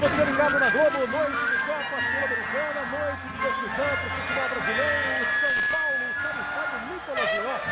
você ligado na Globo, noite de Copa Sul-Americana, noite de decisão para o futebol brasileiro. São Paulo está no estádio Nicolas Rossi,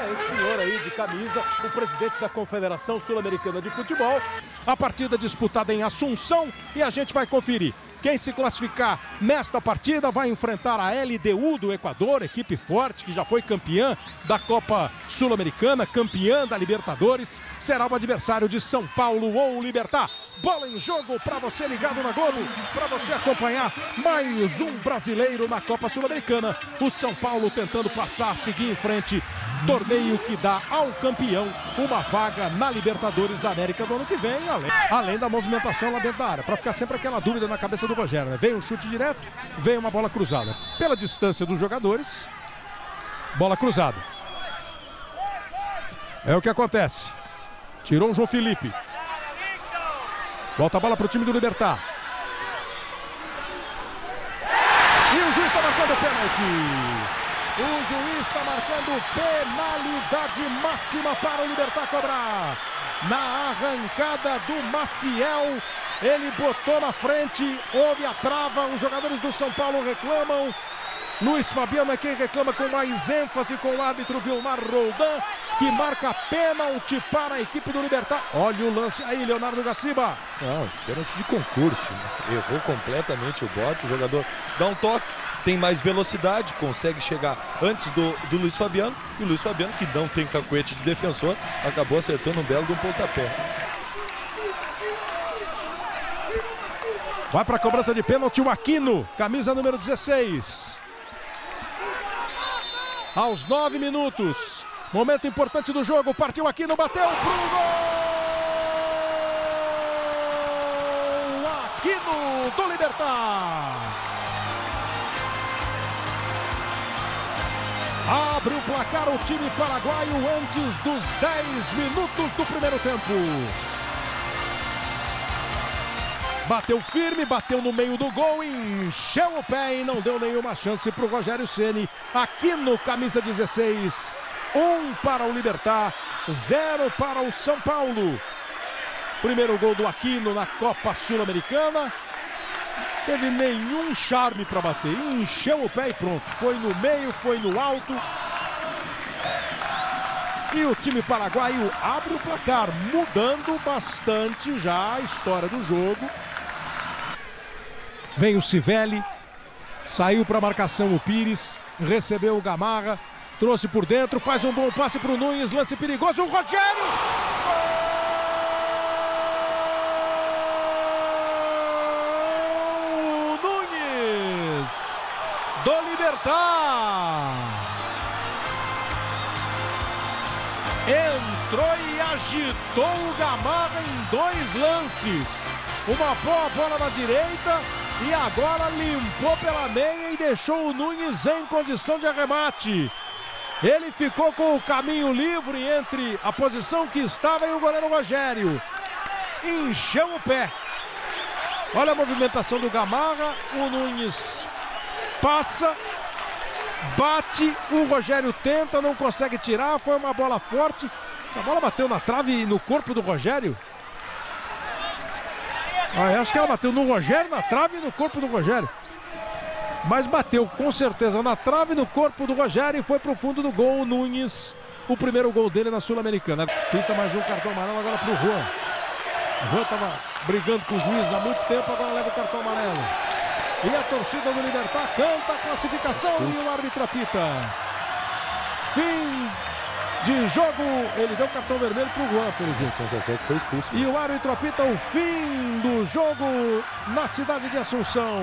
é esse senhor aí de camisa, o presidente da Confederação Sul-Americana de Futebol. A partida disputada em Assunção e a gente vai conferir. Quem se classificar nesta partida vai enfrentar a LDU do Equador, equipe forte que já foi campeã da Copa Sul-Americana, campeã da Libertadores. Será o adversário de São Paulo ou Libertar. Bola em jogo para você ligado na Globo, para você acompanhar mais um brasileiro na Copa Sul-Americana. O São Paulo tentando passar, seguir em frente. Torneio que dá ao campeão uma vaga na Libertadores da América do ano que vem, além, além da movimentação lá dentro da área, para ficar sempre aquela dúvida na cabeça do Rogério. Né? Vem um chute direto, vem uma bola cruzada. Pela distância dos jogadores, bola cruzada. É o que acontece. Tirou o João Felipe. Volta a bola para o time do Libertar. E o juiz está marcando o pênalti. O juiz está marcando penalidade máxima para o Libertar cobrar. Na arrancada do Maciel, ele botou na frente, houve a trava, os jogadores do São Paulo reclamam. Luiz Fabiano é quem reclama com mais ênfase com o árbitro Vilmar Roldan, que marca pênalti para a equipe do Libertar. Olha o lance aí, Leonardo Gaciba. Não, pênalti de concurso. Errou completamente o bote, o jogador dá um toque, tem mais velocidade, consegue chegar antes do, do Luiz Fabiano. E o Luiz Fabiano, que não tem cacuete de defensor, acabou acertando um belo de um pontapé. Vai para a cobrança de pênalti o Aquino, camisa número 16. Aos nove minutos, momento importante do jogo, partiu Aquino, bateu pro gol! Aquino do Libertar. Abre o placar o time paraguaio antes dos 10 minutos do primeiro tempo. Bateu firme, bateu no meio do gol, encheu o pé e não deu nenhuma chance para o Rogério Ceni. Aqui no camisa 16, um para o Libertar, zero para o São Paulo. Primeiro gol do Aquino na Copa Sul-Americana. Teve nenhum charme para bater, encheu o pé e pronto. Foi no meio, foi no alto. E o time paraguaio abre o placar, mudando bastante já a história do jogo. Vem o Civelli. Saiu para a marcação o Pires. Recebeu o Gamarra. Trouxe por dentro. Faz um bom passe para o Nunes. Lance perigoso. O Rogério. Gol! Nunes. Do Libertar. Agitou o Gamarra em dois lances. Uma boa bola na direita e agora limpou pela meia e deixou o Nunes em condição de arremate. Ele ficou com o caminho livre entre a posição que estava e o goleiro Rogério. Encheu o pé. Olha a movimentação do Gamarra. O Nunes passa, bate. O Rogério tenta, não consegue tirar. Foi uma bola forte. Essa bola bateu na trave no corpo do Rogério. Ah, acho que ela bateu no Rogério, na trave e no corpo do Rogério. Mas bateu com certeza na trave, no corpo do Rogério e foi pro fundo do gol. O Nunes, o primeiro gol dele na Sul-Americana. Pinta mais um cartão amarelo agora pro Juan. O Juan tava brigando com o juiz há muito tempo, agora leva o cartão amarelo. E a torcida do Libertar canta a classificação e o árbitro apita. Fim de jogo. Ele deu cartão vermelho para o Juan, pelo jeito. sensação que foi expulso. E o árbitro apita o fim do jogo na cidade de Assunção.